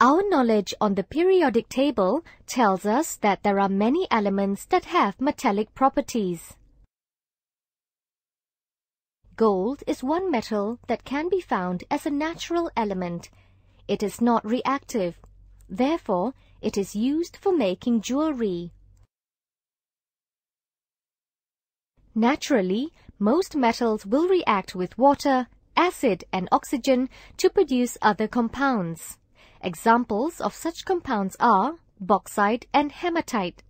Our knowledge on the periodic table tells us that there are many elements that have metallic properties. Gold is one metal that can be found as a natural element. It is not reactive. Therefore, it is used for making jewelry. Naturally, most metals will react with water, acid and oxygen to produce other compounds. Examples of such compounds are bauxite and hematite.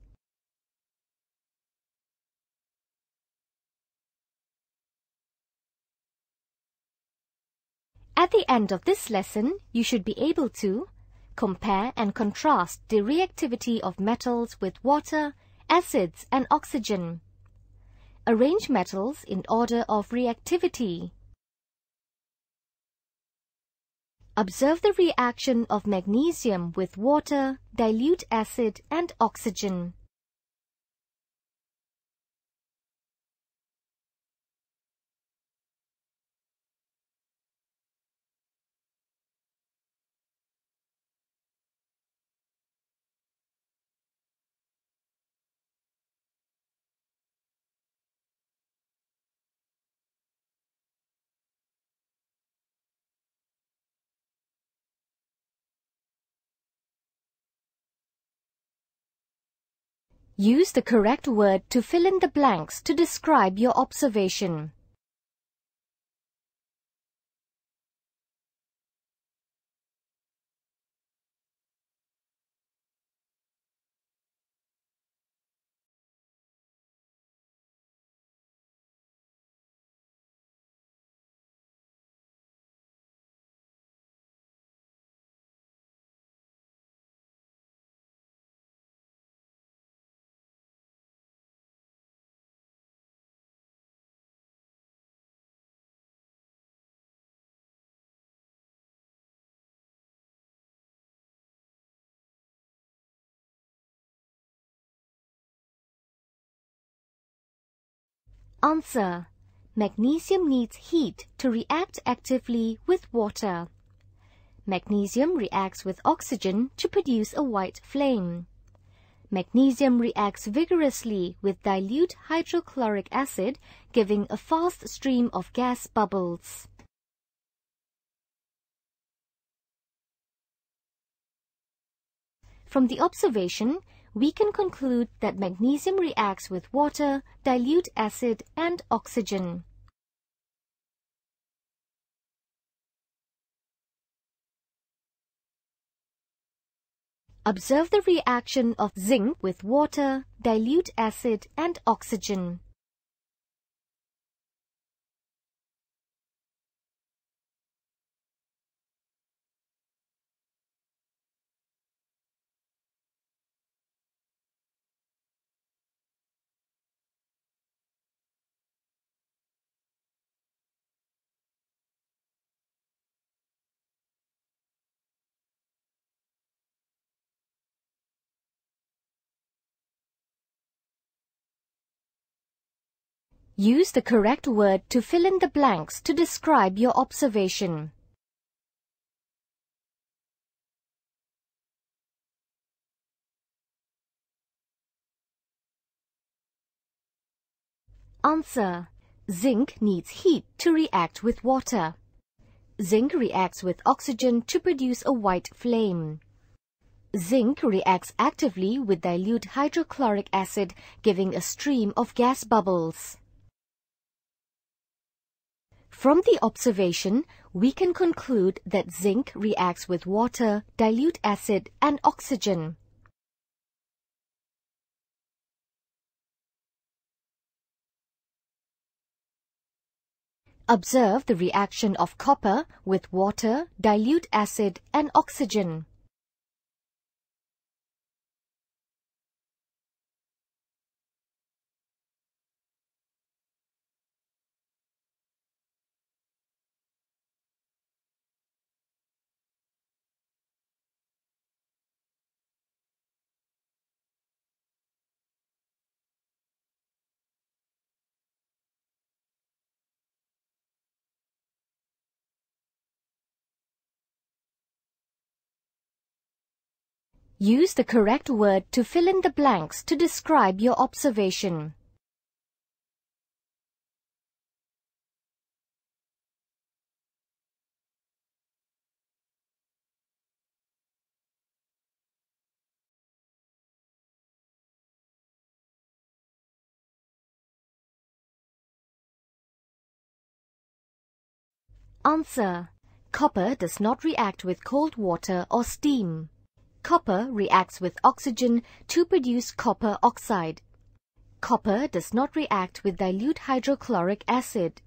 At the end of this lesson, you should be able to compare and contrast the reactivity of metals with water, acids and oxygen. Arrange metals in order of reactivity. Observe the reaction of magnesium with water, dilute acid and oxygen. Use the correct word to fill in the blanks to describe your observation. Answer. Magnesium needs heat to react actively with water. Magnesium reacts with oxygen to produce a white flame. Magnesium reacts vigorously with dilute hydrochloric acid, giving a fast stream of gas bubbles. From the observation, we can conclude that magnesium reacts with water, dilute acid and oxygen. Observe the reaction of zinc with water, dilute acid and oxygen. Use the correct word to fill in the blanks to describe your observation. Answer. Zinc needs heat to react with water. Zinc reacts with oxygen to produce a white flame. Zinc reacts actively with dilute hydrochloric acid, giving a stream of gas bubbles. From the observation, we can conclude that zinc reacts with water, dilute acid and oxygen. Observe the reaction of copper with water, dilute acid and oxygen. Use the correct word to fill in the blanks to describe your observation. Answer. Copper does not react with cold water or steam. Copper reacts with oxygen to produce copper oxide. Copper does not react with dilute hydrochloric acid.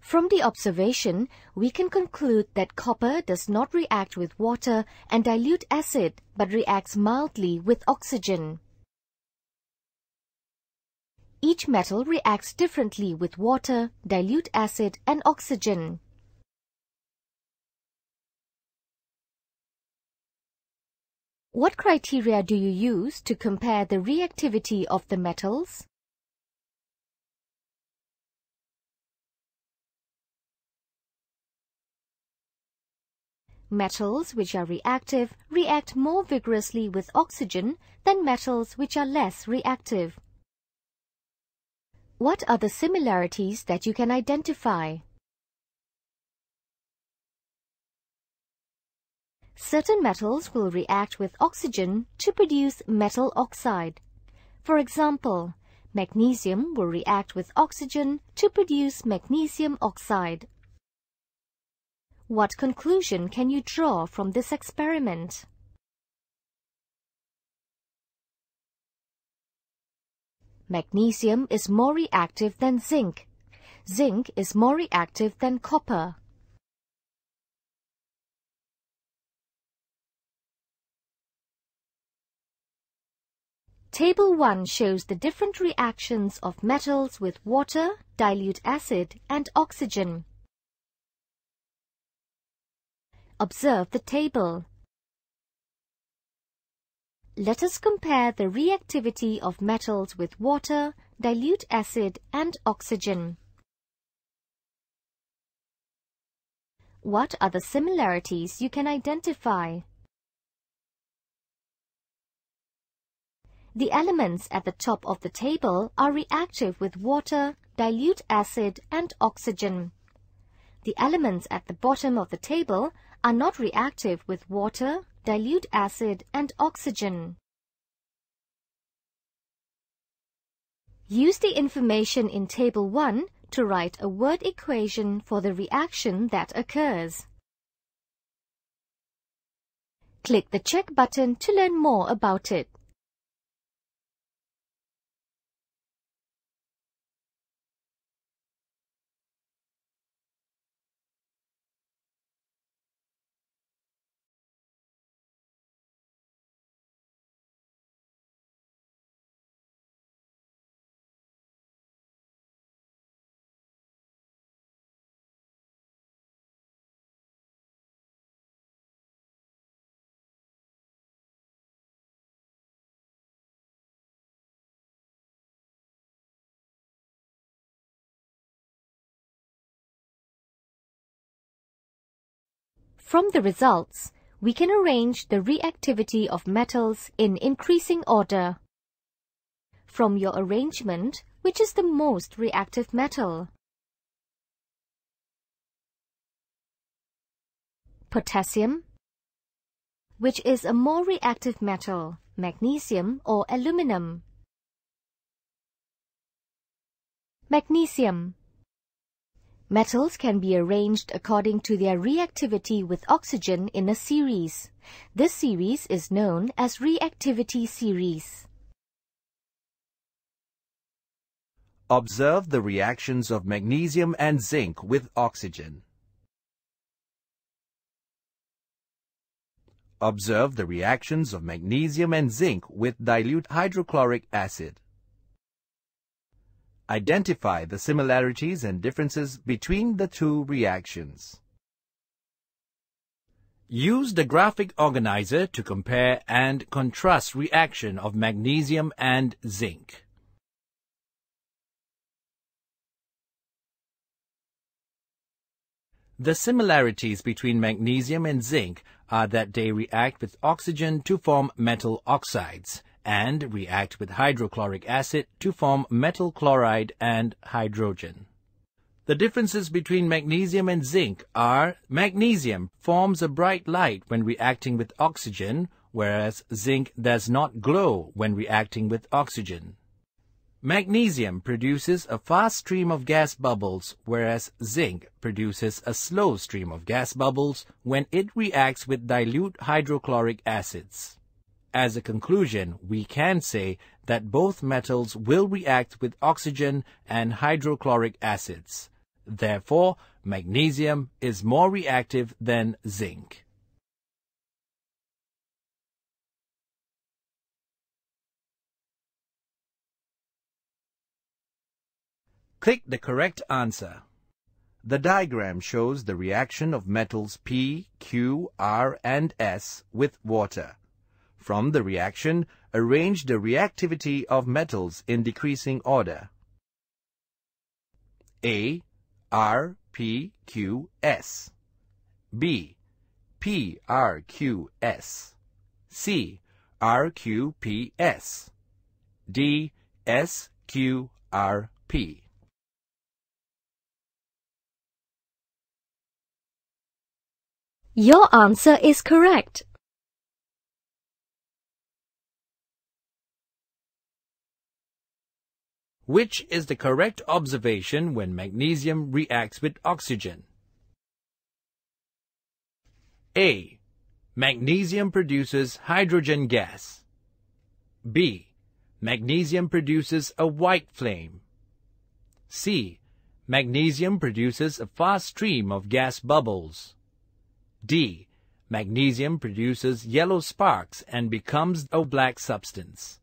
From the observation, we can conclude that copper does not react with water and dilute acid but reacts mildly with oxygen. Each metal reacts differently with water, dilute acid and oxygen. What criteria do you use to compare the reactivity of the metals? Metals which are reactive react more vigorously with oxygen than metals which are less reactive. What are the similarities that you can identify? Certain metals will react with oxygen to produce metal oxide. For example, magnesium will react with oxygen to produce magnesium oxide. What conclusion can you draw from this experiment? Magnesium is more reactive than zinc. Zinc is more reactive than copper. Table 1 shows the different reactions of metals with water, dilute acid and oxygen. Observe the table. Let us compare the reactivity of metals with water, dilute acid and oxygen. What are the similarities you can identify? The elements at the top of the table are reactive with water, dilute acid and oxygen. The elements at the bottom of the table are not reactive with water, dilute acid and oxygen. Use the information in Table 1 to write a word equation for the reaction that occurs. Click the check button to learn more about it. From the results, we can arrange the reactivity of metals in increasing order. From your arrangement, which is the most reactive metal? Potassium, which is a more reactive metal, magnesium or aluminum. Magnesium Metals can be arranged according to their reactivity with oxygen in a series. This series is known as reactivity series. Observe the reactions of magnesium and zinc with oxygen. Observe the reactions of magnesium and zinc with dilute hydrochloric acid. Identify the similarities and differences between the two reactions. Use the graphic organizer to compare and contrast reaction of magnesium and zinc. The similarities between magnesium and zinc are that they react with oxygen to form metal oxides and react with hydrochloric acid to form metal chloride and hydrogen. The differences between magnesium and zinc are magnesium forms a bright light when reacting with oxygen, whereas zinc does not glow when reacting with oxygen. Magnesium produces a fast stream of gas bubbles, whereas zinc produces a slow stream of gas bubbles when it reacts with dilute hydrochloric acids. As a conclusion, we can say that both metals will react with oxygen and hydrochloric acids. Therefore, magnesium is more reactive than zinc. Click the correct answer. The diagram shows the reaction of metals P, Q, R, and S with water. From the reaction, arrange the reactivity of metals in decreasing order. A R P Q S B P R Q S C R Q P S D S Q R P Your answer is correct. Which is the correct observation when magnesium reacts with oxygen? A. Magnesium produces hydrogen gas. B. Magnesium produces a white flame. C. Magnesium produces a fast stream of gas bubbles. D. Magnesium produces yellow sparks and becomes a black substance.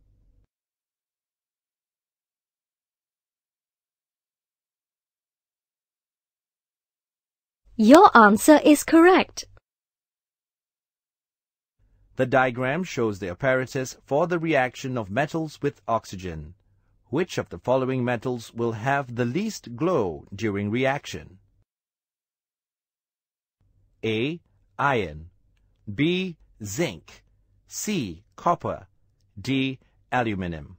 Your answer is correct. The diagram shows the apparatus for the reaction of metals with oxygen. Which of the following metals will have the least glow during reaction? A. Iron B. Zinc C. Copper D. Aluminum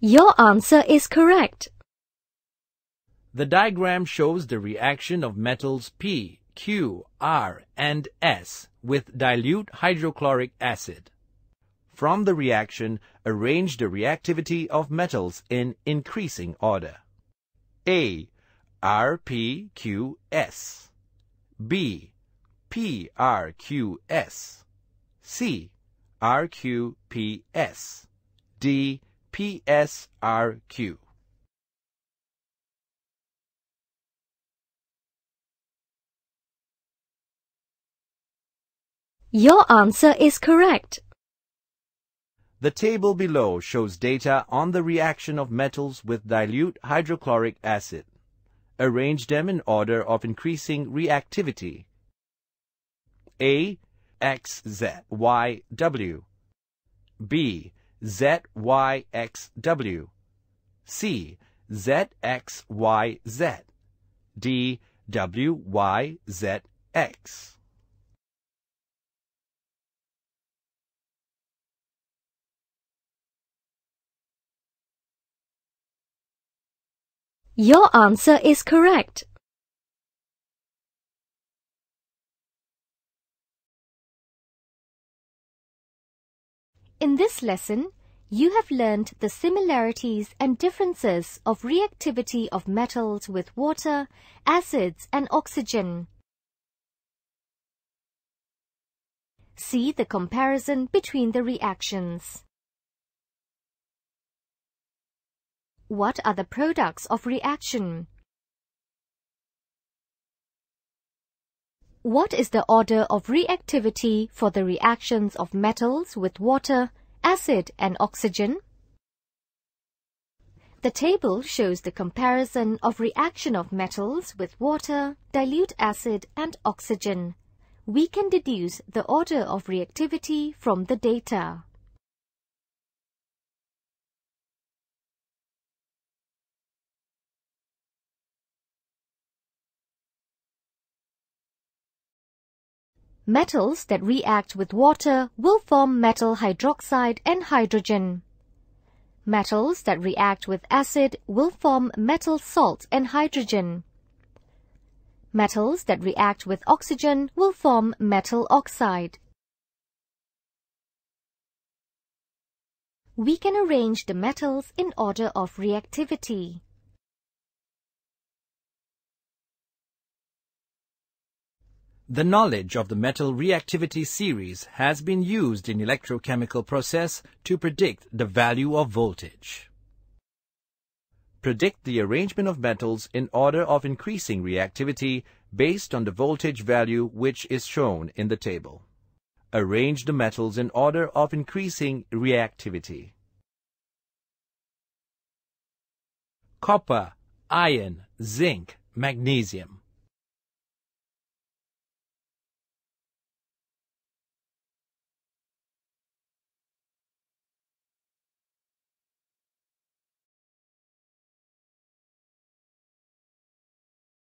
Your answer is correct. The diagram shows the reaction of metals P, Q, R, and S with dilute hydrochloric acid. From the reaction, arrange the reactivity of metals in increasing order. A. RPQS B. PRQS C. RQPS D. PSRQ Your answer is correct. The table below shows data on the reaction of metals with dilute hydrochloric acid. Arrange them in order of increasing reactivity. A, X, Z, Y, W. B, Z, Y, X, W. C, Z, X, Y, Z. D, W, Y, Z, X. Your answer is correct. In this lesson, you have learned the similarities and differences of reactivity of metals with water, acids and oxygen. See the comparison between the reactions. What are the products of reaction? What is the order of reactivity for the reactions of metals with water, acid and oxygen? The table shows the comparison of reaction of metals with water, dilute acid and oxygen. We can deduce the order of reactivity from the data. Metals that react with water will form metal hydroxide and hydrogen. Metals that react with acid will form metal salt and hydrogen. Metals that react with oxygen will form metal oxide. We can arrange the metals in order of reactivity. The knowledge of the metal reactivity series has been used in electrochemical process to predict the value of voltage. Predict the arrangement of metals in order of increasing reactivity based on the voltage value which is shown in the table. Arrange the metals in order of increasing reactivity. Copper, iron, zinc, magnesium.